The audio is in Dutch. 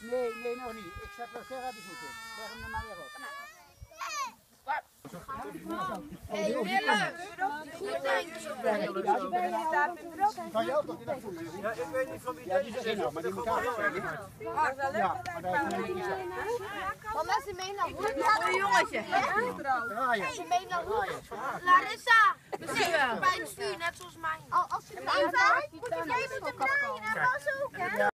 Nee, nee, nog niet. Ik zet wel Gerard die goed in. Leg hem er maar weer op. Hey, oh, Willem! Goed Kan je ook nog in dat voelen? Ja, ik weet niet van wie Ja, die is er maar die moet daar zijn. Ja, maar daar is niet gezegd. Mama, mee naar Hoed. Een jongetje. Draaien. Ze mee naar Hoed. Larissa! Misschien wel. Bij het stuur, net zoals mij. Als je erbij bent,